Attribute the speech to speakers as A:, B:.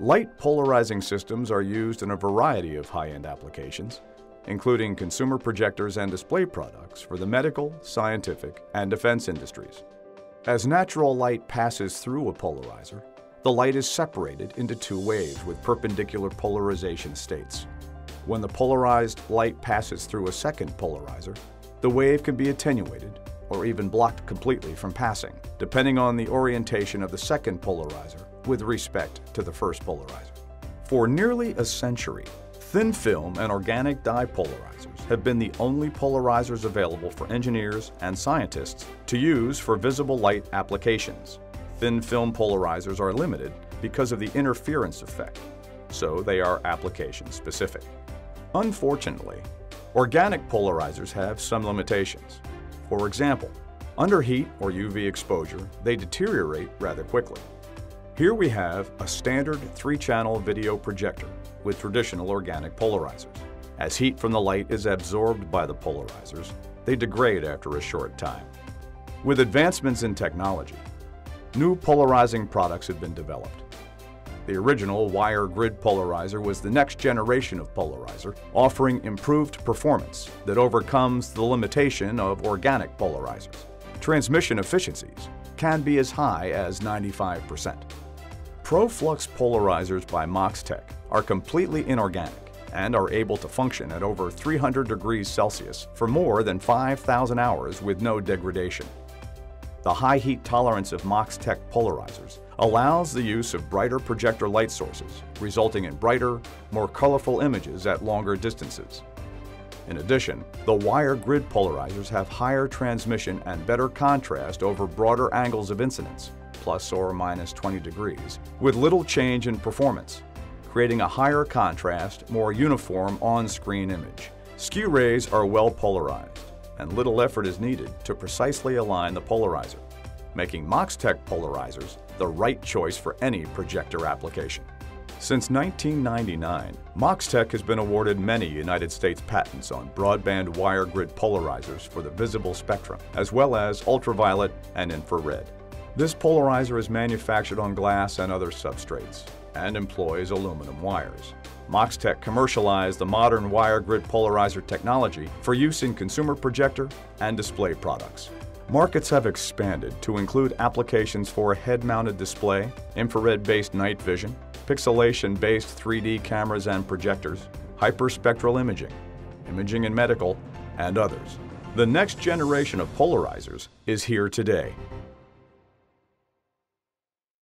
A: Light polarizing systems are used in a variety of high-end applications, including consumer projectors and display products for the medical, scientific, and defense industries. As natural light passes through a polarizer, the light is separated into two waves with perpendicular polarization states. When the polarized light passes through a second polarizer, the wave can be attenuated or even blocked completely from passing, depending on the orientation of the second polarizer with respect to the first polarizer. For nearly a century, thin film and organic dye polarizers have been the only polarizers available for engineers and scientists to use for visible light applications. Thin film polarizers are limited because of the interference effect, so they are application specific. Unfortunately, organic polarizers have some limitations. For example, under heat or UV exposure, they deteriorate rather quickly. Here we have a standard three-channel video projector with traditional organic polarizers. As heat from the light is absorbed by the polarizers, they degrade after a short time. With advancements in technology, new polarizing products have been developed. The original wire grid polarizer was the next generation of polarizer, offering improved performance that overcomes the limitation of organic polarizers. Transmission efficiencies can be as high as 95%. ProFlux polarizers by Moxtek are completely inorganic and are able to function at over 300 degrees Celsius for more than 5,000 hours with no degradation. The high heat tolerance of Moxtek polarizers allows the use of brighter projector light sources, resulting in brighter, more colorful images at longer distances. In addition, the wire grid polarizers have higher transmission and better contrast over broader angles of incidence, plus or minus 20 degrees, with little change in performance, creating a higher contrast, more uniform on-screen image. Skew rays are well polarized, and little effort is needed to precisely align the polarizer, making Moxtek polarizers the right choice for any projector application. Since 1999, Moxtek has been awarded many United States patents on broadband wire grid polarizers for the visible spectrum, as well as ultraviolet and infrared. This polarizer is manufactured on glass and other substrates and employs aluminum wires. Moxtek commercialized the modern wire grid polarizer technology for use in consumer projector and display products. Markets have expanded to include applications for head-mounted display, infrared-based night vision, pixelation-based 3D cameras and projectors, hyperspectral imaging, imaging in medical, and others. The next generation of polarizers is here today.